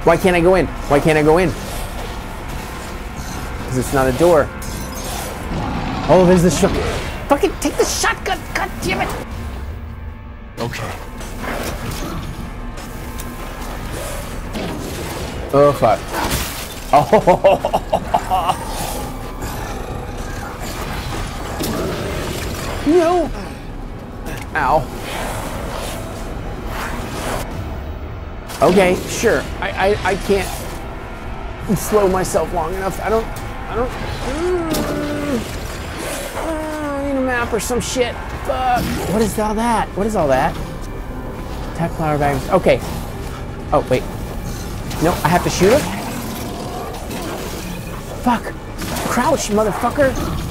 Why can't I go in? Why can't I go in? Because it's not a door. Oh, there's the shot. Fucking take the shotgun. God damn it. Okay. Oh, fuck. Oh. No. Ow. Okay, sure. I, I, I can't slow myself long enough. I don't, I don't, uh, I need a map or some shit. Fuck. What is all that? What is all that? Attack flower bags. Okay. Oh, wait. No, I have to shoot him? Fuck. Crouch, motherfucker.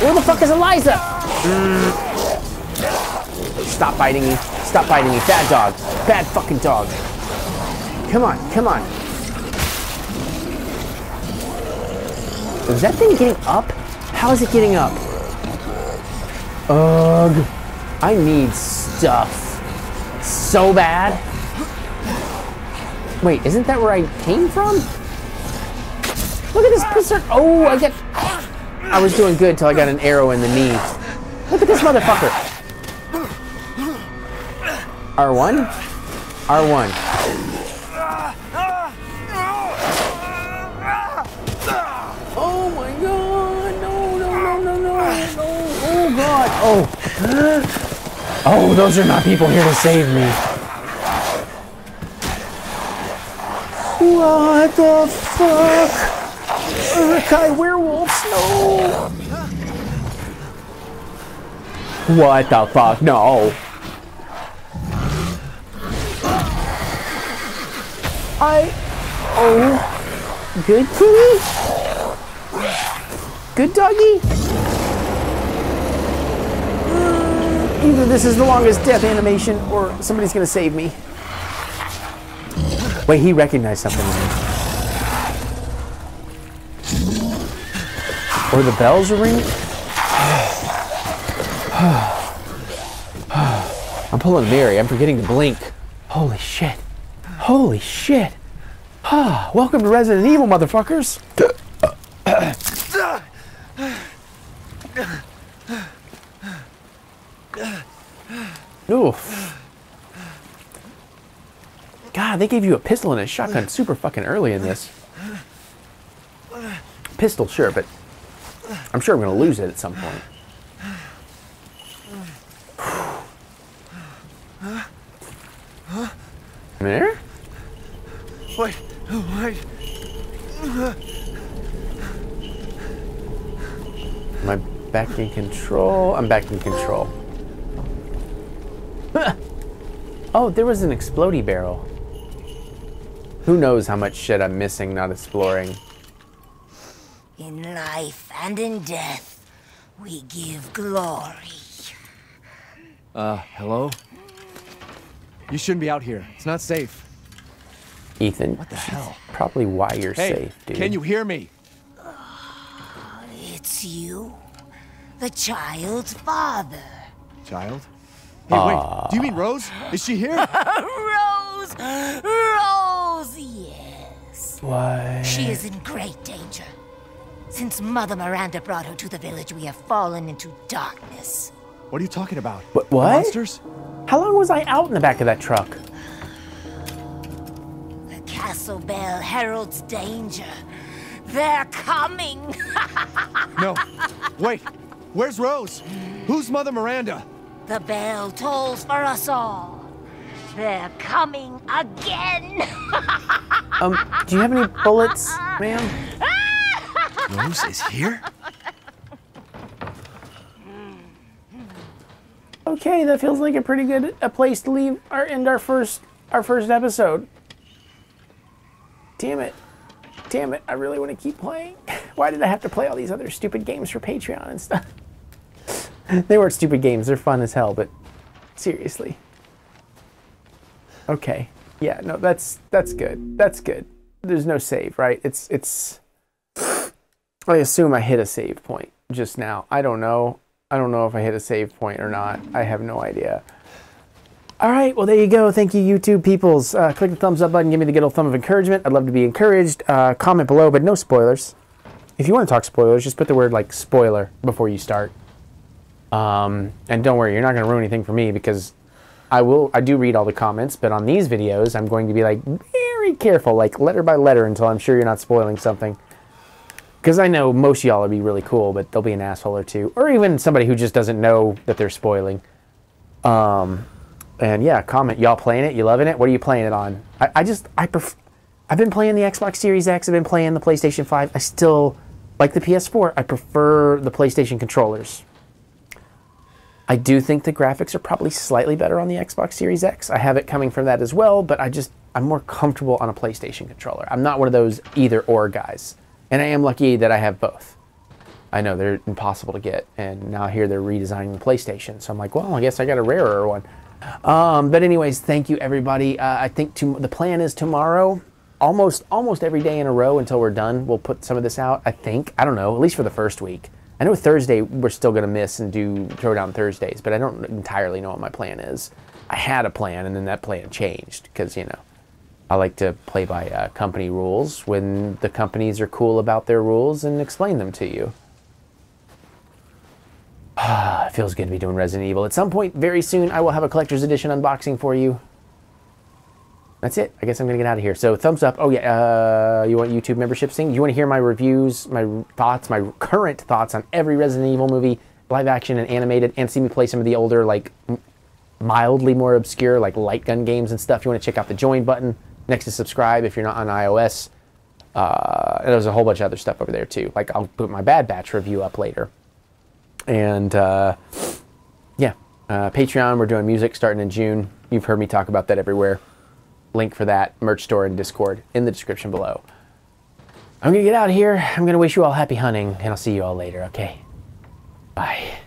Where the fuck is Eliza? Mm. Stop biting me. Stop biting me. Bad dog. Bad fucking dog. Come on, come on. Is that thing getting up? How is it getting up? Ugh. I need stuff. So bad. Wait, isn't that where I came from? Look at this berserk. Oh, I get. I was doing good till I got an arrow in the knee. Look at this motherfucker. R1? R1. Oh my god. No, no, no, no, no. Oh god. Oh. Oh, those are not people here to save me. What the fuck? Uruk-hai werewolves, no! What the fuck? No! I... Oh... Good kitty? Good doggy? Uh, Either this is the longest death animation or somebody's gonna save me. Wait, he recognized something Or the bells are ringing? I'm pulling Mary. I'm forgetting to blink. Holy shit. Holy shit. Ah, welcome to Resident Evil, motherfuckers. Oof. God, they gave you a pistol and a shotgun super fucking early in this. Pistol, sure, but I'm sure I'm gonna lose it at some point. There? Wait, wait. Am I back in control? I'm back in control. oh, there was an explody barrel. Who knows how much shit I'm missing not exploring. In life and in death, we give glory. Uh, hello? You shouldn't be out here. It's not safe. Ethan. What the hell? Probably why you're Hey, safe, dude. can you hear me? It's you, the child's father. Child? Hey, wait. Do you mean Rose? Is she here? Rose! Rose, yes. Why? She is in great danger. Since Mother Miranda brought her to the village, we have fallen into darkness. What are you talking about? What? what? Monsters? How long was I out in the back of that truck? The castle bell heralds danger. They're coming. No. Wait. Where's Rose? Who's Mother Miranda? the bell tolls for us all. They're coming again. Um, do you have any bullets, ma'am? Rose is here? Okay, that feels like a pretty good a place to leave our end our first our first episode. Damn it. Damn it, I really want to keep playing. Why did I have to play all these other stupid games for Patreon and stuff? they weren't stupid games, they're fun as hell, but seriously. Okay. Yeah, no, that's that's good. That's good. There's no save, right? It's it's I assume I hit a save point just now. I don't know. I don't know if I hit a save point or not. I have no idea. All right, well, there you go. Thank you, YouTube peoples. Uh, click the thumbs up button. Give me the good old thumb of encouragement. I'd love to be encouraged. Uh, comment below, but no spoilers. If you want to talk spoilers, just put the word like spoiler before you start. Um, and don't worry, you're not going to ruin anything for me because I will. I do read all the comments, but on these videos, I'm going to be like very careful, like letter by letter, until I'm sure you're not spoiling something. Because I know most y'all will be really cool, but there'll be an asshole or two, or even somebody who just doesn't know that they're spoiling. Um, and yeah, comment. Y'all playing it? You loving it? What are you playing it on? I, I just I pref- I've been playing the Xbox Series X. I've been playing the PlayStation 5. I still like the PS4. I prefer the PlayStation controllers. I do think the graphics are probably slightly better on the Xbox Series X. I have it coming from that as well, but I just I'm more comfortable on a PlayStation controller. I'm not one of those either or guys. And I am lucky that I have both. I know they're impossible to get, and now here they're redesigning the PlayStation. So I'm like, well, I guess I got a rarer one. Um, but anyways, thank you everybody. Uh, I think to, the plan is tomorrow, almost almost every day in a row until we're done. We'll put some of this out. I think I don't know, at least for the first week. I know Thursday we're still to miss and do Throwdown Thursdays, but I don't entirely know what my plan is. I had a plan, and then that plan changed because you know I like to play by uh, company rules when the companies are cool about their rules and explain them to you. it feels good to be doing Resident Evil. At some point, very soon, I will have a collector's edition unboxing for you. That's it. I guess I'm gonna get out of here. So thumbs up. Oh yeah, uh, you want YouTube memberships thing? You want to hear my reviews, my thoughts, my current thoughts on every Resident Evil movie, live action and animated, and see me play some of the older, like mildly more obscure, like light gun games and stuff. You want to check out the join button next to subscribe if you're not on iOS. Uh, and there's a whole bunch of other stuff over there too. Like I'll put my Bad Batch review up later. And uh, yeah, uh, Patreon. We're doing music starting in June. You've heard me talk about that everywhere. Link for that merch store and Discord in the description below. I'm gonna get out of here. I'm gonna wish you all happy hunting, and I'll see you all later. Okay. Bye.